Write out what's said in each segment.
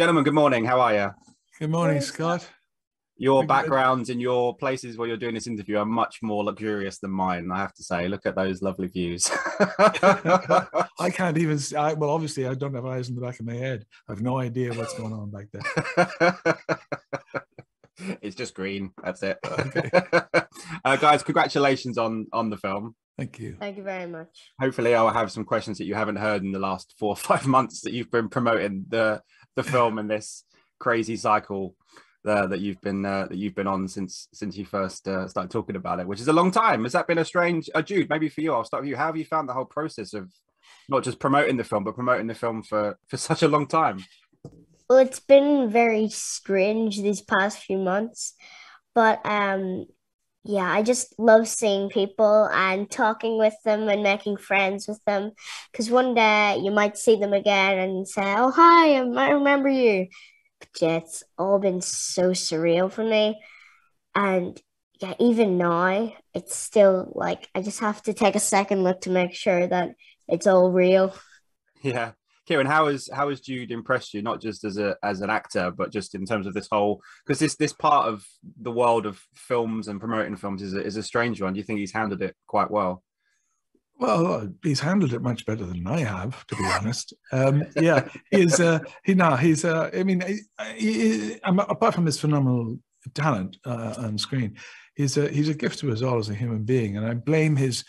Gentlemen, good morning. How are you? Good morning, Scott. Your backgrounds and your places where you're doing this interview are much more luxurious than mine, I have to say. Look at those lovely views. I can't even, I, well, obviously, I don't have eyes in the back of my head. I have no idea what's going on back there. it's just green. That's it. Okay. uh, guys, congratulations on on the film. Thank you. Thank you very much. Hopefully, I'll have some questions that you haven't heard in the last four or five months that you've been promoting the the film and this crazy cycle uh, that you've been uh, that you've been on since since you first uh, started talking about it, which is a long time. Has that been a strange? Uh, Jude, maybe for you, I'll start with you. How have you found the whole process of not just promoting the film, but promoting the film for for such a long time? Well, it's been very strange these past few months, but um, yeah, I just love seeing people and talking with them and making friends with them. Because one day you might see them again and say, "Oh, hi, I remember you." But yeah, it's all been so surreal for me, and yeah, even now it's still like I just have to take a second look to make sure that it's all real. Yeah, Ciarán, how has how has Jude impressed you, not just as a as an actor, but just in terms of this whole because this this part of the world of films and promoting films is a, is a strange one. Do you think he's handled it quite well? Well, he's handled it much better than I have, to be honest. Um, yeah, he's uh, he now he's uh, I mean, he, he, apart from his phenomenal talent uh, on screen, he's a he's a gift to us all as a human being, and I blame his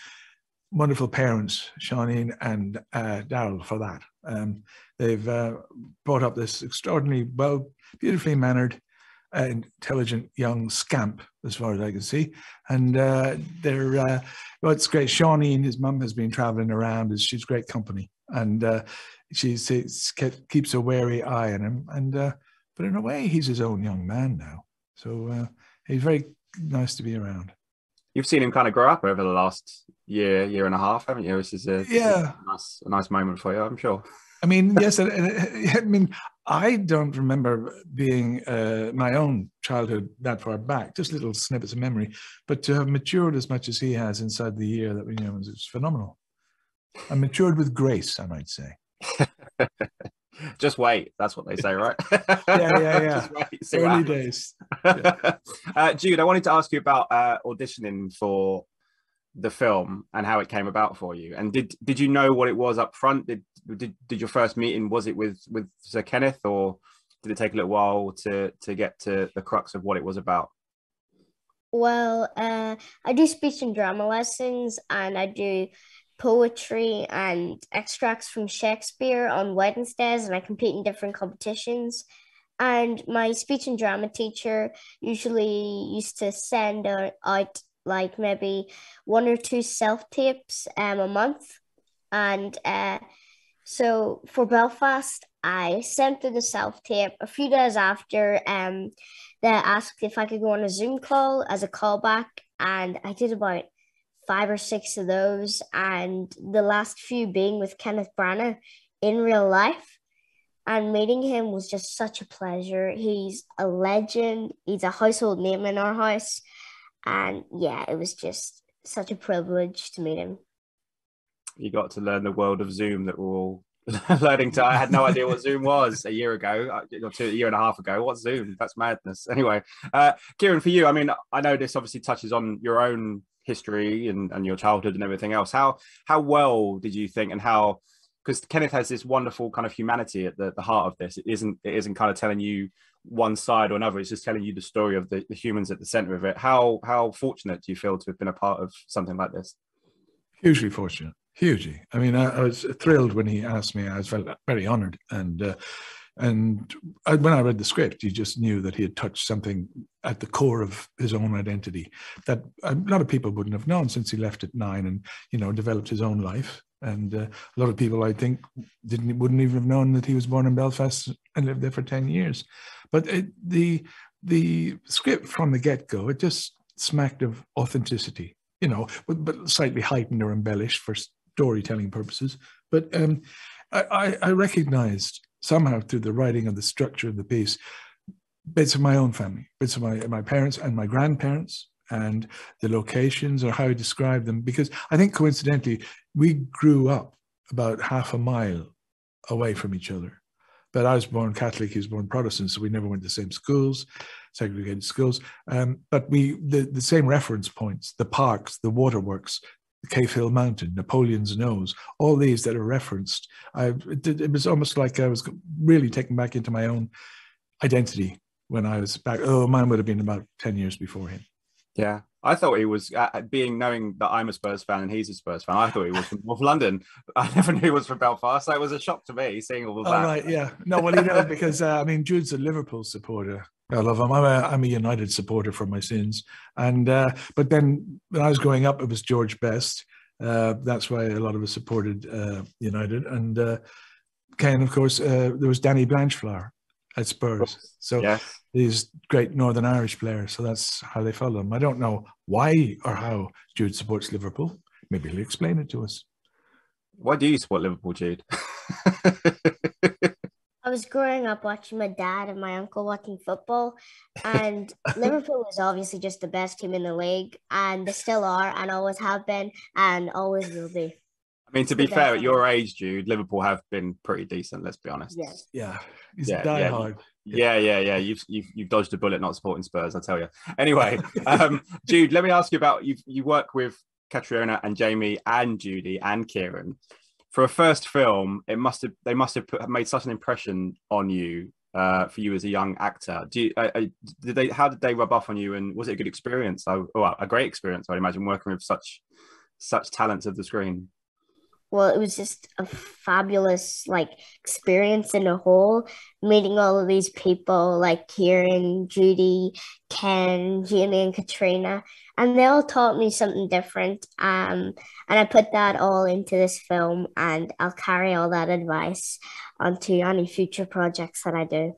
wonderful parents, Shawneen and uh, Daryl, for that. Um, they've uh, brought up this extraordinarily well, beautifully mannered, uh, intelligent young scamp, as far as I can see. And uh, they're, uh, well, it's great. Shawneen, his mum, has been traveling around. She's great company. And uh, she keeps a wary eye on him. And But in a way, he's his own young man now. So he's very nice to be around you've seen him kind of grow up over the last year, year and a half, haven't you? This is a yeah, a nice, a nice moment for you, I'm sure. I mean, yes, I, I mean, I don't remember being uh, my own childhood that far back, just little snippets of memory, but to have matured as much as he has inside the year that we know is phenomenal. And matured with grace, I might say. Just wait. That's what they say, right? yeah, yeah, yeah. wait, Early days. Yeah. uh, Jude, I wanted to ask you about uh, auditioning for the film and how it came about for you. And did did you know what it was up front? Did did, did your first meeting was it with with Sir Kenneth, or did it take a little while to to get to the crux of what it was about? Well, uh, I do speech and drama lessons, and I do poetry and extracts from Shakespeare on Wednesdays, and I compete in different competitions. And my speech and drama teacher usually used to send out like maybe one or two self tapes um, a month. And uh, so for Belfast, I sent through the self tape a few days after um, they asked if I could go on a Zoom call as a callback. And I did about five or six of those, and the last few being with Kenneth Branagh in real life. And meeting him was just such a pleasure. He's a legend, he's a household name in our house. And yeah, it was just such a privilege to meet him. You got to learn the world of Zoom that we're all learning to. I had no idea what Zoom was a year ago, uh, or two, a year and a half ago. What's Zoom? That's madness. Anyway, uh, Ciarán, for you, I mean, I know this obviously touches on your own history and, and your childhood and everything else. How how well did you think and how because Kenneth has this wonderful kind of humanity at the, the heart of this. It isn't it isn't kind of telling you one side or another. It's just telling you the story of the, the humans at the center of it. How how fortunate do you feel to have been a part of something like this? Hugely fortunate, hugely. I mean, I, I was thrilled when he asked me. I felt very honored, and uh, and I, when I read the script, you just knew that he had touched something at the core of his own identity that a lot of people wouldn't have known since he left at nine and you know developed his own life. And uh, a lot of people, I think, didn't wouldn't even have known that he was born in Belfast and lived there for ten years. But it, the the script from the get go, it just smacked of authenticity, you know, but, but slightly heightened or embellished for storytelling purposes. But um, I, I, recognized somehow through the writing and the structure of the piece, bits of my own family, bits of my, my parents and my grandparents, and the locations or how I describe them. Because I think coincidentally, we grew up about half a mile away from each other. but I was born Catholic, he was born Protestant, so we never went to the same schools, segregated schools. Um, but we the, the same reference points, the parks, the waterworks, the Cave Hill Mountain, Napoleon's Nose, all these that are referenced. I, it, it, was almost like I was really taken back into my own identity when I was back. Oh, mine would have been about 10 years before him. Yeah. I thought he was uh, being knowing that I'm a Spurs fan and he's a Spurs fan. I thought he was from North London. I never knew he was from Belfast. So it was a shock to me seeing all of that. Oh, right, yeah. No, well, you know, because uh, I mean, Jude's a Liverpool supporter. I love him. I'm a, I'm a United supporter for my sins. And uh, but then when I was growing up, it was George Best. Uh, that's why a lot of us supported uh, United. And uh, Ken, of course, uh, there was Danny Blanchflower at Spurs. So yes. he's great Northern Irish player. So that's how they follow him. I don't know why or how Jude supports Liverpool. Maybe he'll explain it to us. Why do you support Liverpool, Jude? I was growing up watching my dad and my uncle watching football, and Liverpool was obviously just the best team in the league, and they still are, and always have been, and always will be. I mean, to be fair, at your age, Jude, Liverpool have been pretty decent. Let's be honest. Yes. Yeah. He's yeah, die yeah. hard. Yeah, yeah, yeah. You've, you've you've dodged a bullet not supporting Spurs. I tell you. Anyway, um, Jude, let me ask you about you. You work with Caitriona and Jamie and Judi and Ciarán for a first film, it must have they must have put, made such an impression on you uh, for you as a young actor. Do you, uh, uh, did they? How did they rub off on you? And was it a good experience? Oh, well, a great experience. I'd imagine working with such such talents of the screen well it was just a fabulous like experience in a whole meeting all of these people like ciarán judi ken jamie and caitriona and they all taught me something different um, and i put that all into this film and i'll carry all that advice onto any future projects that i do.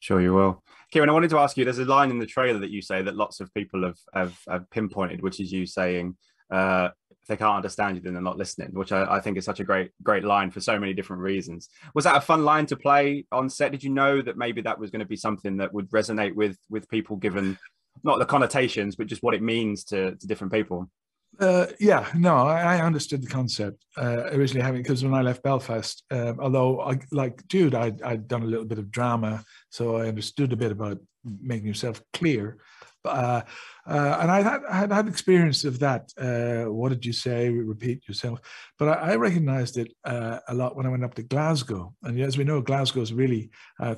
Sure you will. Ciarán i wanted to ask you there's a line in the trailer that you say that lots of people have, have, have pinpointed which is you saying uh, if they can't understand you, then they're not listening, which I, I, think is such a great, great line for so many different reasons. Was that a fun line to play on set? Did you know that maybe that was going to be something that would resonate with with people, given not the connotations, but just what it means to, to different people? Uh, yeah, no, I, I, understood the concept uh, originally having because when I left Belfast, um, although I like Jude, I'd, I'd done a little bit of drama, so I understood a bit about making yourself clear. Uh, uh, and I had, had had experience of that. Uh, what did you say? Repeat yourself. But I, I recognized it uh, a lot when I went up to Glasgow. And as we know, Glasgow is really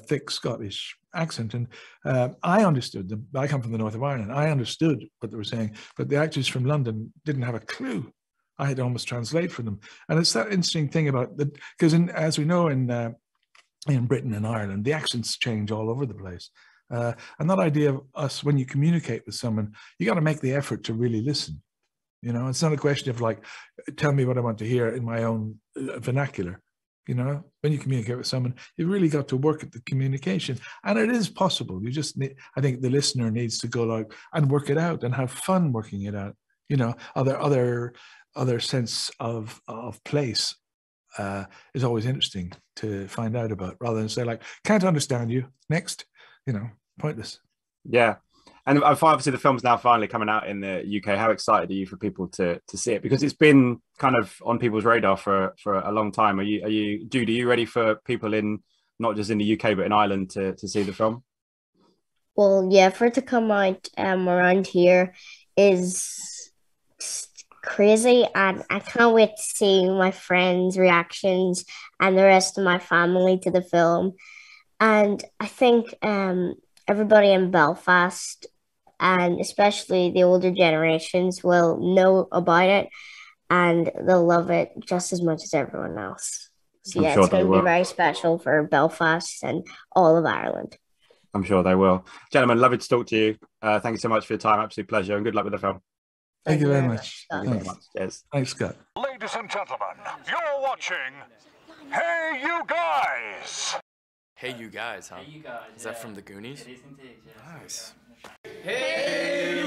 thick Scottish accent. And uh, I understood them. I come from the north of Ireland. I understood what they were saying, but the actors from London didn't have a clue. I had to almost translate for them. And it's that interesting thing about that, because as we know in uh, in Britain and Ireland, the accents change all over the place. Uh, and that idea of us, when you communicate with someone, you got to make the effort to really listen. You know, it's not a question of like, tell me what I want to hear in my own uh, vernacular. You know, when you communicate with someone, you really got to work at the communication, and it is possible. You just need, I think, the listener needs to go like and work it out and have fun working it out. You know, other other other sense of of place uh, is always interesting to find out about, rather than say like, can't understand you. Next, you know, pointless. Yeah. And obviously, the film's now finally coming out in the UK. How excited are you for people to to see it? Because it's been kind of on people's radar for for a long time. Are you are you Jude? Are you ready for people in not just in the UK but in Ireland to to see the film? Well, yeah, for it to come out um, around here is crazy, and I can't wait to see my friends' reactions and the rest of my family to the film. And I think um, everybody in Belfast, and especially the older generations, will know about it and they'll love it just as much as everyone else. So, I'm yeah, sure it's going to be very special for Belfast and all of Ireland. I'm sure they will. Gentlemen, lovely to talk to you. Uh, thank you so much for your time. Absolute pleasure and good luck with the film. Thank, thank you very much. Thank you very much. Cheers. Thanks, Scott. Ladies and gentlemen, you're watching Hey You Guys! Hey You Guys, huh? Hey You Guys. Is that from the Goonies? It is indeed, Nice. Hey